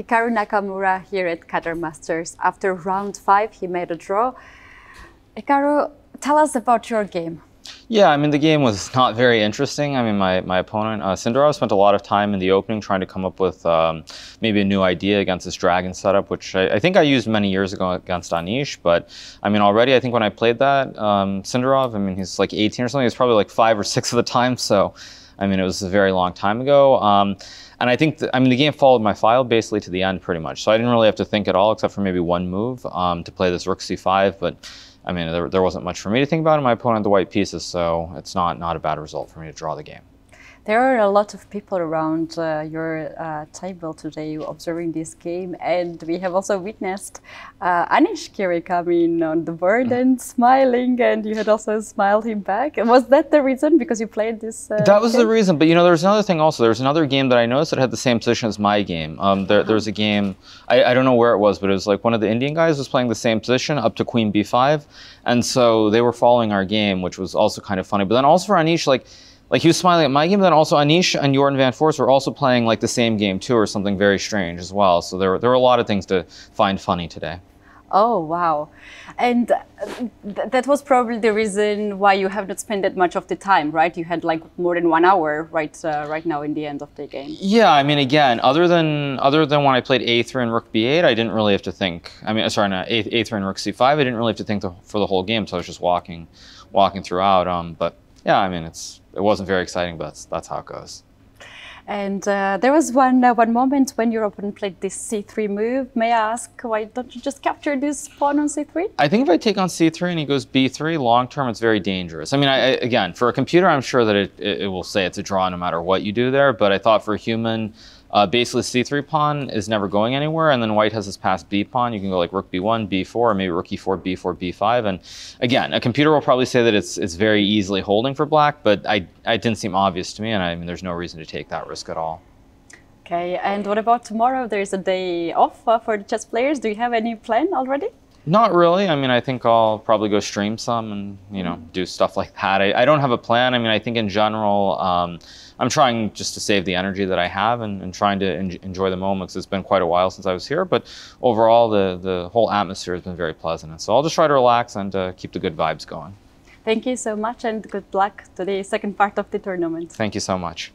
Hikaru Nakamura here at Qatar Masters. After round five, he made a draw. Hikaru, tell us about your game. Yeah, I mean, the game was not very interesting. I mean, my, my opponent, uh, Sindarov, spent a lot of time in the opening trying to come up with um, maybe a new idea against this dragon setup, which I, I, think I used many years ago against Anish. But I mean, already, I think when I played that, um, Sindarov, I mean, he's like 18 or something. He's probably like five or six of the time. So, I mean, it was a very long time ago. Um, and I think, I mean, the game followed my file basically to the end pretty much. So I didn't really have to think at all except for maybe one move um, to play this rook c5. But I mean, there, there wasn't much for me to think about in my opponent, the white pieces. So it's not, not a bad result for me to draw the game. There are a lot of people around uh, your uh, table today observing this game, and we have also witnessed uh, Anish Giri coming on the board mm. and smiling, and you had also smiled him back. Was that the reason because you played this? Uh, that was game? the reason, but you know, there was another thing also. There was another game that I noticed that had the same position as my game. Um, there, there was a game, I, I don't know where it was, but it was like one of the Indian guys was playing the same position up to Queen B5, and so they were following our game, which was also kind of funny. But then also for Anish, like like he was smiling at my game, but then also Anish and Jorden van Foreest were also playing like the same game too, or something very strange as well. So there, there were a lot of things to find funny today. Oh wow! And th that was probably the reason why you have not spent that much of the time, right? You had like more than one hour, right? Uh, right now in the end of the game. Yeah, I mean, again, other than other than when I played a3 and rook b8, I didn't really have to think. I mean, sorry, no, a, a3 and rook c5, I didn't really have to think the, for the whole game. So I was just walking, walking throughout. Um, but yeah, I mean, it's it wasn't very exciting, but that's, that's how it goes. And uh, there was one uh, one moment when your opponent played this c3 move. May I ask why don't you just capture this pawn on c3? I think if I take on c3 and he goes b3, long term it's very dangerous. I mean, I, I, again, for a computer, I'm sure that it, it, it will say it's a draw no matter what you do there. But I thought for a human, uh, baseless c3 pawn is never going anywhere, and then white has this passed b pawn. You can go like rook b1, b4, or maybe rook e4, b4, b5. And again, a computer will probably say that it's it's very easily holding for black, but I, it didn't seem obvious to me, and I mean, there's no reason to take that risk at all. Okay, and what about tomorrow? There's a day off uh, for the chess players. Do you have any plan already? Not really. I mean, I think I'll probably go stream some and you know do stuff like that. I, I don't have a plan. I mean, I think in general, um, I'm trying just to save the energy that I have and, and trying to en enjoy the moment because It's been quite a while since I was here, but overall, the the whole atmosphere has been very pleasant. And so I'll just try to relax and uh, keep the good vibes going. Thank you so much, and good luck to the second part of the tournament. Thank you so much.